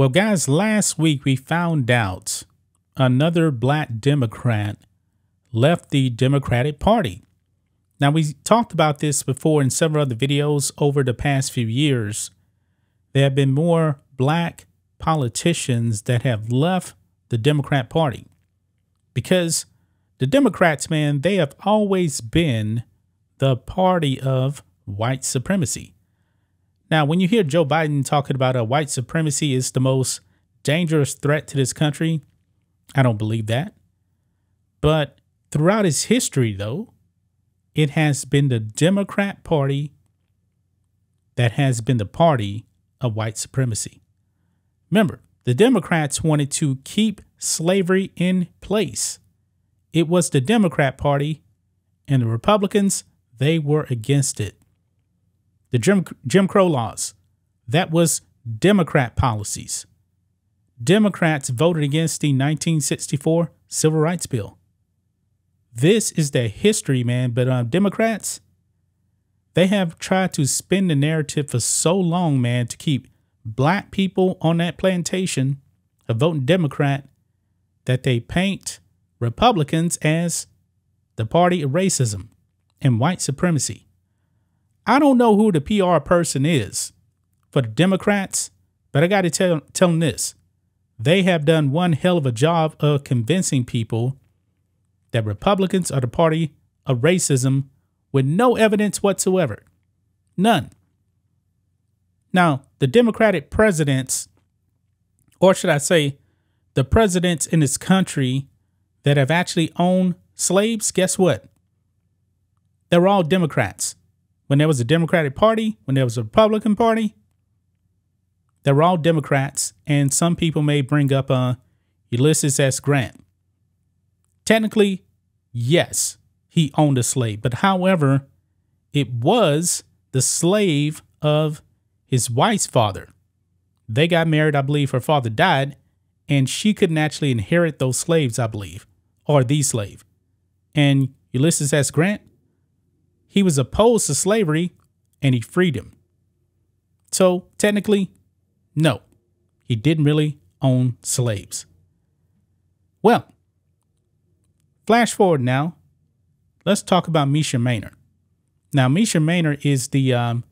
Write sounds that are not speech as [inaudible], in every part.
Well, guys, last week we found out another black Democrat left the Democratic Party. Now, we talked about this before in several other videos over the past few years. There have been more black politicians that have left the Democrat Party because the Democrats, man, they have always been the party of white supremacy. Now, when you hear Joe Biden talking about a white supremacy is the most dangerous threat to this country, I don't believe that. But throughout its history, though, it has been the Democrat Party that has been the party of white supremacy. Remember, the Democrats wanted to keep slavery in place. It was the Democrat Party, and the Republicans, they were against it the Jim, Jim Crow laws. That was Democrat policies. Democrats voted against the 1964 Civil Rights Bill. This is their history, man. But um, Democrats, they have tried to spin the narrative for so long, man, to keep black people on that plantation of voting Democrat that they paint Republicans as the party of racism and white supremacy. I don't know who the PR person is for the Democrats, but I got to tell, tell them this. They have done one hell of a job of convincing people that Republicans are the party of racism with no evidence whatsoever. None. Now, the Democratic presidents, or should I say, the presidents in this country that have actually owned slaves, guess what? They're all Democrats when there was a Democratic Party, when there was a Republican Party, they were all Democrats, and some people may bring up uh, Ulysses S. Grant. Technically, yes, he owned a slave, but however, it was the slave of his wife's father. They got married, I believe her father died, and she couldn't actually inherit those slaves, I believe, or the slave. And Ulysses S. Grant, he was opposed to slavery and he freed him. So technically, no, he didn't really own slaves. Well, flash forward now. Let's talk about Mesha Mainor. Now, Mesha Mainor is the um,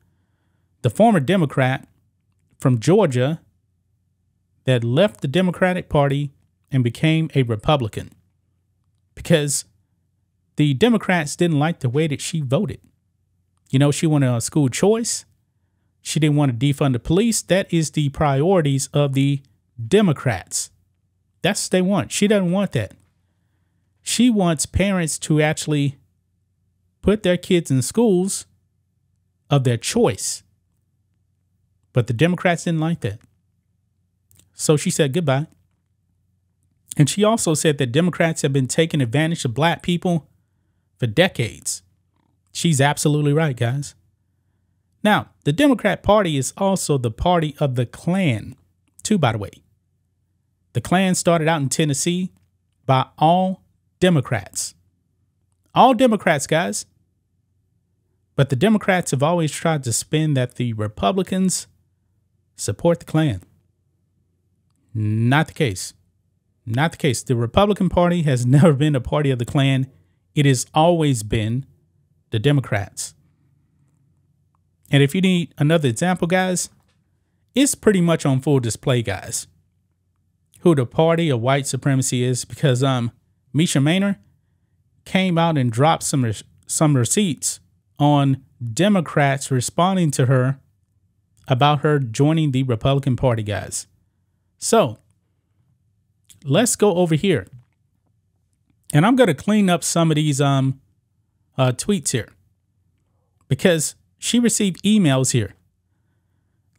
the former Democrat from Georgia that left the Democratic Party and became a Republican because the Democrats didn't like the way that she voted. You know, she wanted a school choice. She didn't want to defund the police. That is the priorities of the Democrats. That's what they want. She doesn't want that. She wants parents to actually put their kids in schools of their choice. But the Democrats didn't like that. So she said goodbye. And she also said that Democrats have been taking advantage of black people for decades. She's absolutely right, guys. Now, the Democrat Party is also the party of the Klan, too, by the way. The Klan started out in Tennessee by all Democrats. All Democrats, guys. But the Democrats have always tried to spin that the Republicans support the Klan. Not the case. Not the case. The Republican Party has [laughs] never been a party of the Klan it has always been the Democrats. And if you need another example, guys, it's pretty much on full display, guys, who the party of white supremacy is because um Mesha Mainor came out and dropped some some receipts on Democrats responding to her about her joining the Republican Party, guys. So let's go over here and I'm going to clean up some of these um uh, tweets here because she received emails here.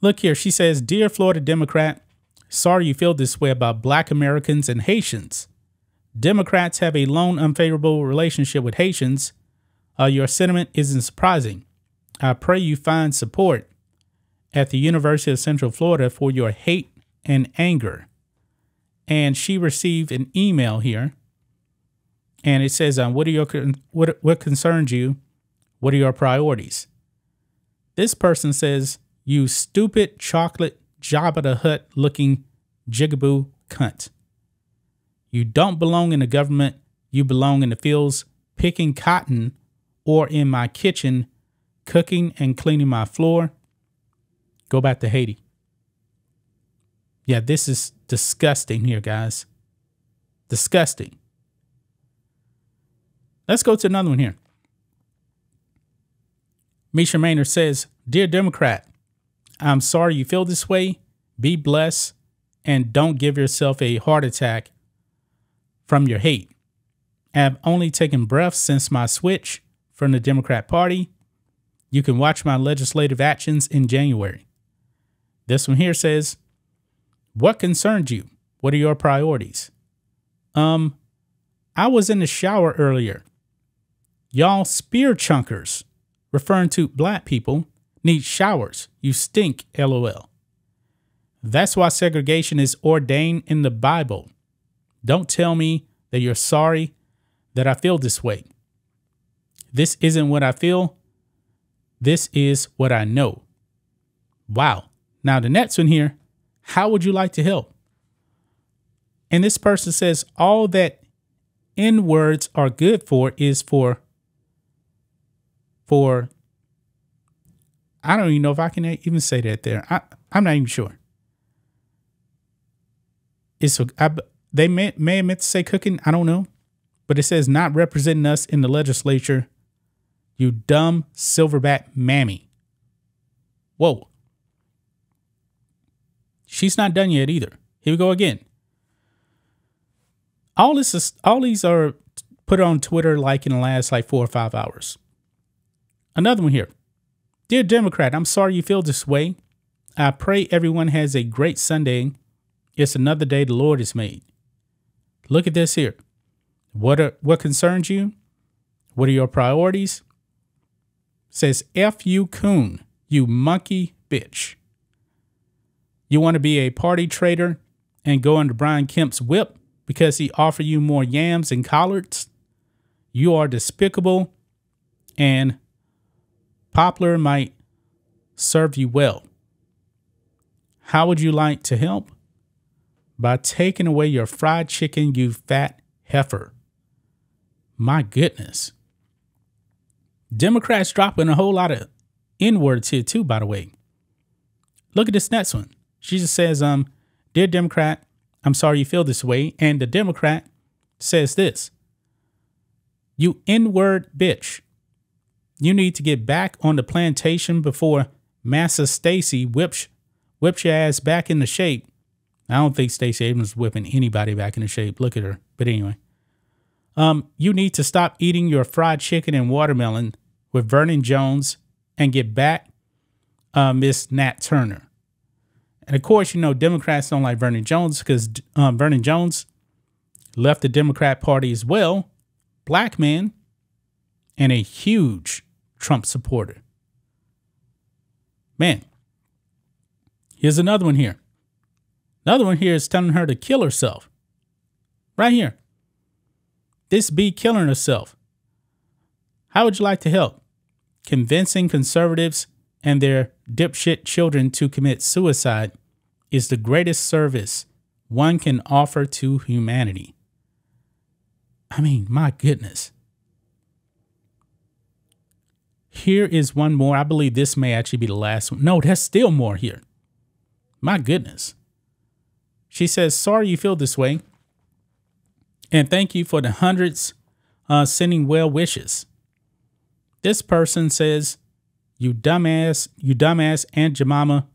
Look here, she says, Dear Florida Democrat, sorry you feel this way about black Americans and Haitians. Democrats have a long unfavorable relationship with Haitians. Uh, your sentiment isn't surprising. I pray you find support at the University of Central Florida for your hate and anger. And she received an email here and it says, um, "What are your what what concerns you? What are your priorities?" This person says, "You stupid chocolate Jabba the Hutt looking jigaboo cunt. You don't belong in the government. You belong in the fields picking cotton or in my kitchen cooking and cleaning my floor. Go back to Haiti. Yeah, this is disgusting here, guys. Disgusting. Let's go to another one here. Mesha Mainor says, Dear Democrat, I'm sorry you feel this way. Be blessed and don't give yourself a heart attack from your hate. I have only taken breaths since my switch from the Democrat Party. You can watch my legislative actions in January. This one here says, What concerns you? What are your priorities? Um, I was in the shower earlier. Y'all spear chunkers, referring to black people, need showers. You stink, lol. That's why segregation is ordained in the Bible. Don't tell me that you're sorry that I feel this way. This isn't what I feel. This is what I know. Wow. Now, the next one here, how would you like to help? And this person says all that N words are good for is for, for, I don't even know if I can even say that there. I, I'm not even sure. It's, I, they may, may have meant to say cooking. I don't know but it says not representing us in the legislature. You dumb silverback mammy. Whoa. She's not done yet either. Here we go again. All this is all these are put on Twitter like in the last like four or five hours. Another one here. Dear Democrat, I'm sorry you feel this way. I pray everyone has a great Sunday. It's another day the Lord has made. Look at this here. What are, what concerns you? What are your priorities? says F you coon, you monkey bitch. You want to be a party traitor and go under Brian Kemp's whip because he offered you more yams and collards? You are despicable and Poplar might serve you well. How would you like to help? By taking away your fried chicken, you fat heifer. My goodness. Democrats dropping a whole lot of N words here, too, by the way. Look at this next one. She just says, um, Dear Democrat, I'm sorry you feel this way. And the Democrat says this You N word bitch. You need to get back on the plantation before Massa Stacey whips, whips your ass back into shape. I don't think Stacey Abrams is whipping anybody back into shape. Look at her. But anyway. Um, you need to stop eating your fried chicken and watermelon with Vernon Jones and get back uh, Miss Nat Turner. And of course, you know, Democrats don't like Vernon Jones because um, Vernon Jones left the Democrat Party as well, black man, and a huge Trump supporter. Man, here's another one here. Another one here is telling her to kill herself. Right here. This be killing herself. How would you like to help? Convincing conservatives and their dipshit children to commit suicide is the greatest service one can offer to humanity. I mean, my goodness. Here is one more. I believe this may actually be the last one. No, there's still more here. My goodness. She says, Sorry you feel this way. And thank you for the hundreds uh, sending well wishes. This person says, You dumbass, you dumbass Aunt Jemima,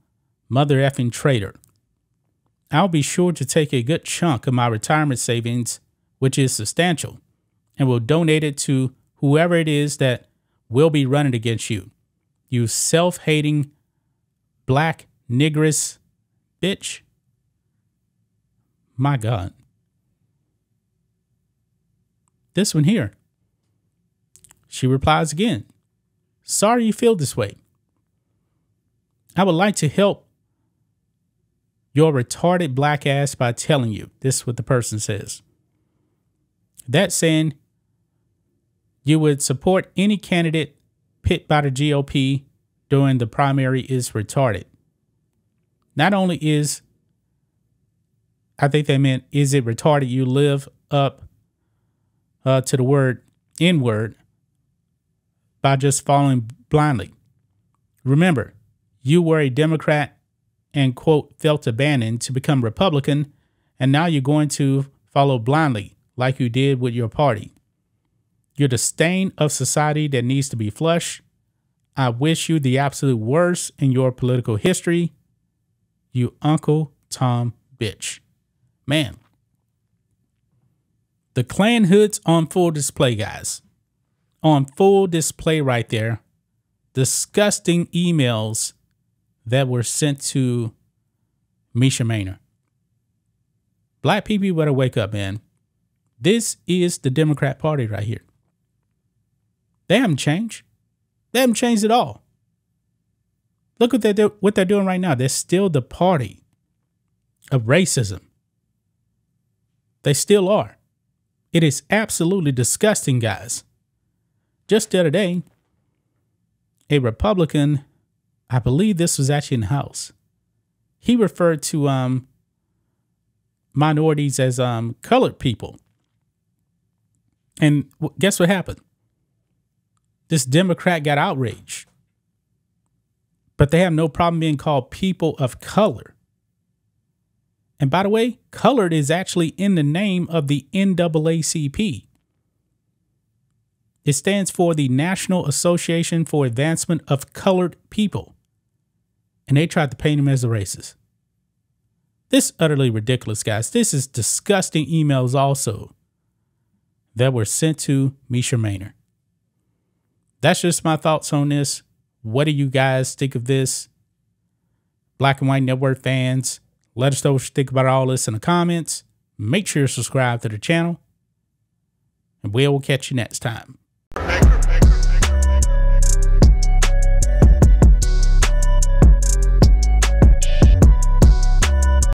mother effing traitor. I'll be sure to take a good chunk of my retirement savings, which is substantial, and will donate it to whoever it is that will be running against you. You self hating black nigress bitch. My God. This one here. She replies again Sorry you feel this way. I would like to help your retarded black ass by telling you this is what the person says. That saying, you would support any candidate picked by the GOP during the primary is retarded. Not only is I think they meant, is it retarded you live up uh, to the word N word by just following blindly? Remember, you were a Democrat and, quote, felt abandoned to become Republican, and now you're going to follow blindly like you did with your party. You're the stain of society that needs to be flushed. I wish you the absolute worst in your political history. You Uncle Tom bitch. Man. The Klan hoods on full display, guys. On full display right there. Disgusting emails that were sent to Mesha Mainor. Black people better wake up, man. This is the Democrat Party right here. They haven't changed. They haven't changed at all. Look what they're, what they're doing right now. They're still the party of racism. They still are. It is absolutely disgusting, guys. Just the other day, a Republican, I believe this was actually in the House, he referred to um, minorities as um, colored people. And guess what happened? This Democrat got outraged. But they have no problem being called people of color. And by the way, colored is actually in the name of the NAACP. It stands for the National Association for Advancement of Colored People. And they tried to paint him as a racist. This is utterly ridiculous, guys. This is disgusting emails also that were sent to Mesha Mainor. That's just my thoughts on this. What do you guys think of this? Black and White Network fans, let us know what you think about all this in the comments. Make sure you subscribe to the channel. And we will catch you next time.